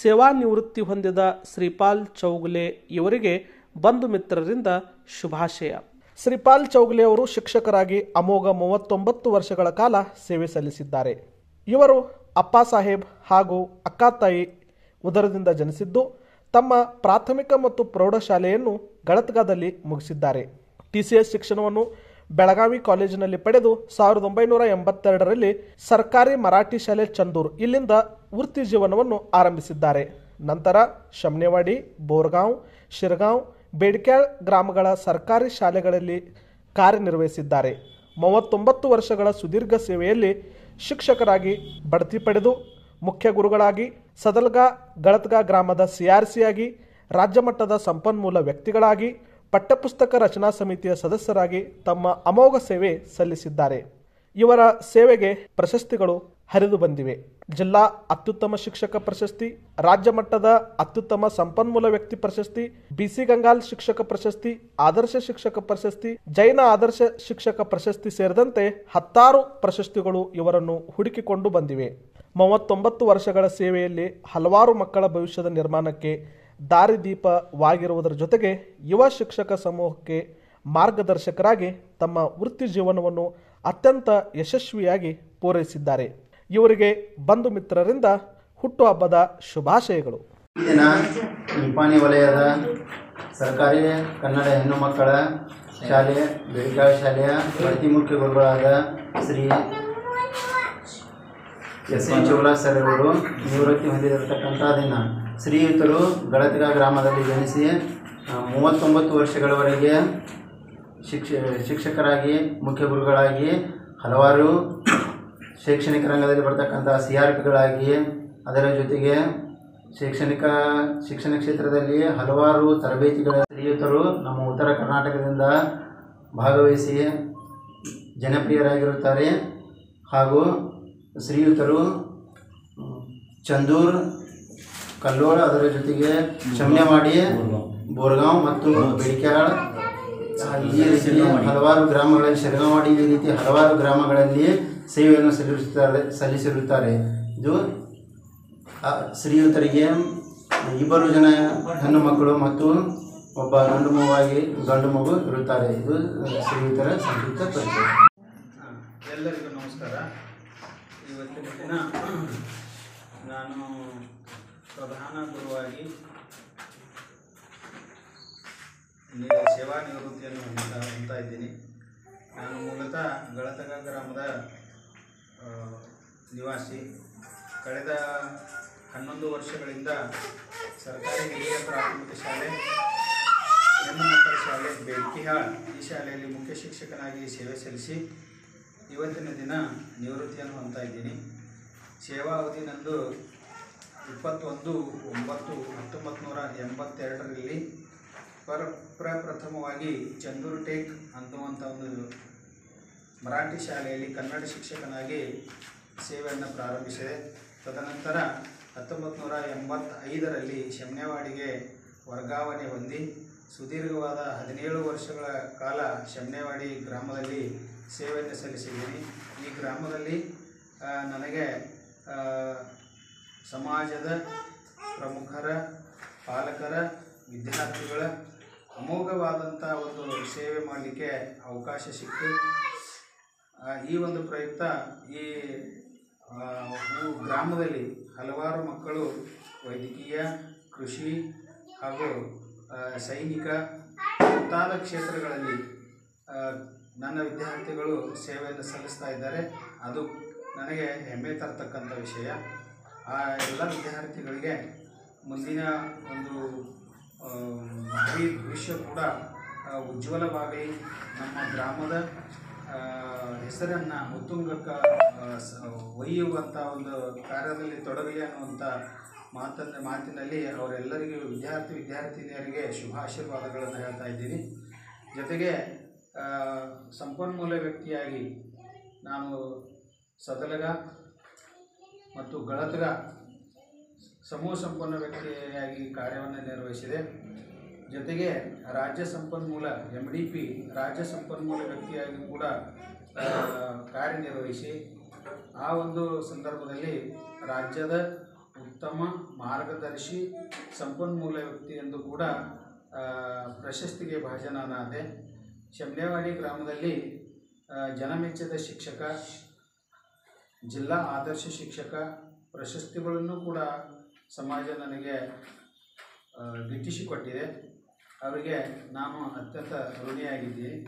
ಸೇವಾ ನಿವೃತ್ತಿ ಹೊಂದಿದ ಶ್ರೀಪಾಲ್ ಚೌಗುಲೆ ಇವರಿಗೆ ಬಂಧು ಮಿತ್ರರಿಂದ ಶುಭಾಶಯ. ಶ್ರೀಪಾಲ್ ಚೌಗುಲೆ ಅವರು ಶಿಕ್ಷಕರಾಗಿ ಅಮೋಘ ಮೂವತ್ತೊಂಬತ್ತು ವರ್ಷಗಳ ಕಾಲ ಸೇವೆ ಸಲ್ಲಿಸಿದ್ದಾರೆ. ಇವರು ಅಪ್ಪ ಸಾಹೇಬ್ ಹಾಗೂ ಅಕ್ಕ ತಾಯಿ ಉದರದಿಂದ ಜನಿಸಿದ್ದು, ತಮ್ಮ ಪ್ರಾಥಮಿಕ ಮತ್ತು ಪ್ರೌಢಶಾಲೆಯನ್ನು ಗಳತ್ಗಾದಲ್ಲಿ ಮುಗಿಸಿದ್ದಾರೆ. ಟಿಸಿಎಸ್ ಶಿಕ್ಷಣವನ್ನು ಬೆಳಗಾವಿ ಕಾಲೇಜಿನಲ್ಲಿ ಪಡೆದು ಸಾವಿರದ ಒಂಬೈನೂರ ಎಂಬತ್ತೆರಡರಲ್ಲಿ ಸರ್ಕಾರಿ ಮರಾಠಿ ಶಾಲೆ ಚಂದೂರು ಇಲ್ಲಿಂದ ವೃತ್ತಿ ಜೀವನವನ್ನು ಆರಂಭಿಸಿದ್ದಾರೆ. ನಂತರ ಶಮ್ನೆವಾಡಿ, ಬೋರ್ಗಾಂವ್, ಶಿರ್ಗಾಂವ್, ಬೇಡ್ಕ್ಯಾಳ್ ಗ್ರಾಮಗಳ ಸರ್ಕಾರಿ ಶಾಲೆಗಳಲ್ಲಿ ಕಾರ್ಯನಿರ್ವಹಿಸಿದ್ದಾರೆ. ಮೂವತ್ತೊಂಬತ್ತು ವರ್ಷಗಳ ಸುದೀರ್ಘ ಸೇವೆಯಲ್ಲಿ ಶಿಕ್ಷಕರಾಗಿ ಬಡ್ತಿ ಪಡೆದು ಮುಖ್ಯ ಗುರುಗಳಾಗಿ, ಸದಲ್ಗಾ, ಗಳತ್ಗಾ ಗ್ರಾಮದ ಸಿಆರ್ಸಿಯಾಗಿ ರಾಜ್ಯ ಮಟ್ಟದ ಸಂಪನ್ಮೂಲ ವ್ಯಕ್ತಿಗಳಾಗಿ ಪಠ್ಯಪುಸ್ತಕ ರಚನಾ ಸಮಿತಿಯ ಸದಸ್ಯರಾಗಿ ತಮ್ಮ ಅಮೋಘ ಸೇವೆ ಸಲ್ಲಿಸಿದ್ದಾರೆ. ಇವರ ಸೇವೆಗೆ ಪ್ರಶಸ್ತಿಗಳು ಹರಿದು ಬಂದಿವೆ. ಜಿಲ್ಲಾ ಅತ್ಯುತ್ತಮ ಶಿಕ್ಷಕ ಪ್ರಶಸ್ತಿ, ರಾಜ್ಯ ಮಟ್ಟದ ಅತ್ಯುತ್ತಮ ಸಂಪನ್ಮೂಲ ವ್ಯಕ್ತಿ ಪ್ರಶಸ್ತಿ, ಬಿಸಿ ಗಂಗಾಲ್ ಶಿಕ್ಷಕ ಪ್ರಶಸ್ತಿ, ಆದರ್ಶ ಶಿಕ್ಷಕ ಪ್ರಶಸ್ತಿ, ಜೈನ ಆದರ್ಶ ಶಿಕ್ಷಕ ಪ್ರಶಸ್ತಿ ಸೇರಿದಂತೆ ಹತ್ತಾರು ಪ್ರಶಸ್ತಿಗಳು ಇವರನ್ನು ಹುಡುಕಿಕೊಂಡು ಬಂದಿವೆ. ಮೂವತ್ತೊಂಬತ್ತು ವರ್ಷಗಳ ಸೇವೆಯಲ್ಲಿ ಹಲವಾರು ಮಕ್ಕಳ ಭವಿಷ್ಯದ ನಿರ್ಮಾಣಕ್ಕೆ ದಾರಿದೀಪವಾಗಿರುವುದರ ಜೊತೆಗೆ ಯುವ ಶಿಕ್ಷಕ ಸಮೂಹಕ್ಕೆ ಮಾರ್ಗದರ್ಶಕರಾಗಿ ತಮ್ಮ ವೃತ್ತಿ ಜೀವನವನ್ನು ಅತ್ಯಂತ ಯಶಸ್ವಿಯಾಗಿ ಪೂರೈಸಿದ್ದಾರೆ. ಇವರಿಗೆ ಬಂಧು ಮಿತ್ರರಿಂದ ಹುಟ್ಟುಹಬ್ಬದ ಶುಭಾಶಯಗಳು. ಈ ದಿನ ನಿಪಾಣಿ ವಲಯದ ಸರ್ಕಾರಿ ಕನ್ನಡ ಹೆಣ್ಣು ಮಕ್ಕಳ ಶಾಲೆ ಬೆಳಗಾವಿ ಶಾಲೆಯ ಪ್ರತಿಮುಖ್ಯ ಗುರುಗಳಾದ Shri S N Chaula sir ಅವರು ನಿವೃತ್ತಿ ಹೊಂದಿರತಕ್ಕಂಥ ದಿನ. ಶ್ರೀಯುತರು ಗಳತಿಗ ಗ್ರಾಮದಲ್ಲಿ ಜನಿಸಿ ಮೂವತ್ತೊಂಬತ್ತು ವರ್ಷಗಳವರೆಗೆ ಶಿಕ್ಷ, ಶಿಕ್ಷಕರಾಗಿ, ಮುಖ್ಯ ಗುರುಗಳಾಗಿ, ಹಲವಾರು ಶೈಕ್ಷಣಿಕ ರಂಗದಲ್ಲಿ ಬರ್ತಕ್ಕಂಥ ಸಿ ಆರ್ ಪಿಗಳಾಗಿ, ಅದರ ಜೊತೆಗೆ ಶೈಕ್ಷಣಿಕ, ಶಿಕ್ಷಣ ಕ್ಷೇತ್ರದಲ್ಲಿ ಹಲವಾರು ತರಬೇತಿಗಳ ಶ್ರೀಯುತರು ನಮ್ಮ ಉತ್ತರ ಕರ್ನಾಟಕದಿಂದ ಭಾಗವಹಿಸಿ ಜನಪ್ರಿಯರಾಗಿರುತ್ತಾರೆ. ಹಾಗೂ ಶ್ರೀಯುತರು ಚಂದೂರ್ ಕಲ್ಲೋಳ ಅದರ ಜೊತೆಗೆ ಚಮ್ನೆವಾಡಿ ಬೋರ್ಗಾಂವ್. ಮತ್ತು ಬೆಳಿಕೆರಾಳ ಈ ರೀತಿ ಹಲವಾರು ಗ್ರಾಮಗಳಲ್ಲಿ ಶರಣವಾಡಿ ಈ ರೀತಿ ಹಲವಾರು ಗ್ರಾಮಗಳಲ್ಲಿ ಸೇವೆಯನ್ನು ಸಲ್ಲಿಸುತ್ತಾರೆ ಸಲ್ಲಿಸಿರುತ್ತಾರೆ. ಇದು ಶ್ರೀಯುತರಿಗೆ ಇಬ್ಬರು ಜನ ಹೆಣ್ಣು ಮಕ್ಕಳು ಮತ್ತು ಒಬ್ಬ ಗಂಡು ಮಗುವಾಗಿ ಗಂಡು ಮಗು ಇರುತ್ತಾರೆ. ಇದು ಶ್ರೀಯುತರ ಸಂಯುಕ್ತ ಪರಿಚಯ. ಎಲ್ಲರಿಗೂ ನಮಸ್ಕಾರ. ಇವತ್ತಿನ ದಿನ ನಾನು ಪ್ರಧಾನ ಗುರುವಾಗಿ ಸೇವಾ ನಿವೃತ್ತಿಯನ್ನು ಹೊಂದ ಹೊಂದ್ತಾ ಇದ್ದೀನಿ. ನಾನು ಮೂಲತಃ ಗಳತಗ ಗ್ರಾಮದ ನಿವಾಸಿ. ಕಳೆದ ಹನ್ನೊಂದು ವರ್ಷಗಳಿಂದ ಸರ್ಕಾರಿ ಹಿರಿಯ ಪ್ರಾಥಮಿಕ ಶಾಲೆ, ಹೆಣ್ಣು ಮಕ್ಕಳ ಶಾಲೆ ಬೆಳ್ಕಿಹಾಳ್ ಈ ಶಾಲೆಯಲ್ಲಿ ಮುಖ್ಯ ಶಿಕ್ಷಕನಾಗಿ ಸೇವೆ ಸಲ್ಲಿಸಿ ಇವತ್ತಿನ ದಿನ ನಿವೃತ್ತಿಯನ್ನು ಹೊಂದ್ತಾ ಇದ್ದೀನಿ. ಸೇವಾ ಅವಧಿ ನಂದು ಇಪ್ಪತ್ತೊಂದು, ಒಂಬತ್ತು ಹತ್ತೊಂಬತ್ತು ನೂರ ಎಂಬತ್ತೆರಡರಲ್ಲಿ ಪರ, ಪ್ರಪ್ರಥಮವಾಗಿ ಚಂದೂರು ಟೇಕ್ ಅನ್ನುವಂಥ ಒಂದು ಮರಾಠಿ ಶಾಲೆಯಲ್ಲಿ ಕನ್ನಡ ಶಿಕ್ಷಕನಾಗಿ ಸೇವೆಯನ್ನು ಪ್ರಾರಂಭಿಸಿದೆ. ತದನಂತರ ಹತ್ತೊಂಬತ್ತು ನೂರ ಎಂಬತ್ತೈದರಲ್ಲಿ ಶಮ್ನೆವಾಡಿಗೆ ವರ್ಗಾವಣೆ ಹೊಂದಿ ಸುದೀರ್ಘವಾದ ಹದಿನೇಳು ವರ್ಷಗಳ ಕಾಲ ಶಮ್ನೆವಾಡಿ ಗ್ರಾಮದಲ್ಲಿ ಸೇವೆಯನ್ನು ಸಲ್ಲಿಸಿದ್ದೀನಿ. ಈ ಗ್ರಾಮದಲ್ಲಿ ನನಗೆ ಸಮಾಜದ ಪ್ರಮುಖರ, ಪಾಲಕರ, ವಿದ್ಯಾರ್ಥಿಗಳ ಅಮೋಘವಾದಂಥ ಒಂದು ಸೇವೆ ಮಾಡಲಿಕ್ಕೆ ಅವಕಾಶ ಸಿಕ್ತು. ಈ ಒಂದು ಪ್ರಯುಕ್ತ ಈ ಗ್ರಾಮದಲ್ಲಿ ಹಲವಾರು ಮಕ್ಕಳು ವೈದ್ಯಕೀಯ, ಕೃಷಿ ಹಾಗೂ ಸೈನಿಕ ಮುಂತಾದ ಕ್ಷೇತ್ರಗಳಲ್ಲಿ ನನ್ನ ವಿದ್ಯಾರ್ಥಿಗಳು ಸೇವೆಯನ್ನು ಸಲ್ಲಿಸ್ತಾ ಇದ್ದಾರೆ. ಅದು ನನಗೆ ಹೆಮ್ಮೆ ತರ್ತಕ್ಕಂಥ ವಿಷಯ. ಆ, ಎಲ್ಲ ವಿದ್ಯಾರ್ಥಿಗಳಿಗೆ ಮುಂದಿನ ಒಂದು ಭಾರಿ ಭವಿಷ್ಯ ಕೂಡ ಉಜ್ವಲವಾಗಲಿ. ನಮ್ಮ ಗ್ರಾಮದ ಹೆಸರನ್ನು ಉತ್ತುಂಗಕ್ಕೆ ಒಯ್ಯುವಂಥ ಒಂದು ಕಾರ್ಯದಲ್ಲಿ ತೊಡಗಲಿ ಅನ್ನುವಂಥ ಮಾತನ್ನ, ಮಾತಿನಲ್ಲಿ ಅವರೆಲ್ಲರಿಗೂ ವಿದ್ಯಾರ್ಥಿ, ವಿದ್ಯಾರ್ಥಿನಿಯರಿಗೆ ಶುಭಾಶೀರ್ವಾದಗಳನ್ನು ಹೇಳ್ತಾ ಇದ್ದೀನಿ. ಜೊತೆಗೆ ಸಂಪನ್ಮೂಲ ವ್ಯಕ್ತಿಯಾಗಿ ನಾನು ಸದಲಗ ಮತ್ತು ಗಳತ್ರ ಸಮೂಹ ಸಂಪನ್ನ ವ್ಯಕ್ತಿಯಾಗಿ ಕಾರ್ಯವನ್ನು ನಿರ್ವಹಿಸಿದೆ. ಜೊತೆಗೆ ರಾಜ್ಯ ಸಂಪನ್ಮೂಲ ಎಂ ಡಿ ಪಿ ರಾಜ್ಯ ಸಂಪನ್ಮೂಲ ವ್ಯಕ್ತಿಯಾಗಿ ಕೂಡ ಕಾರ್ಯನಿರ್ವಹಿಸಿ, ಆ ಒಂದು ಸಂದರ್ಭದಲ್ಲಿ ರಾಜ್ಯದ ಉತ್ತಮ ಮಾರ್ಗದರ್ಶಿ ಸಂಪನ್ಮೂಲ ವ್ಯಕ್ತಿ ಎಂದು ಕೂಡ ಪ್ರಶಸ್ತಿಗೆ ಭಾಜನನಾದೆ. ಶಮ್ನೇವಾಡಿ ಗ್ರಾಮದಲ್ಲಿ ಜನಮೆಚ್ಚದ ಶಿಕ್ಷಕ ಜಿಲ್ಲಾ ಆದರ್ಶ ಶಿಕ್ಷಕ ಪ್ರಶಸ್ತಿಗಳನ್ನು ಕೂಡ ಸಮಾಜ ನನಗೆ ಗಿಟ್ಟಿಸಿಕೊಟ್ಟಿದೆ. ಅವರಿಗೆ ನಾನು ಅತ್ಯಂತ ಋಣಿಯಾಗಿದ್ದೀನಿ.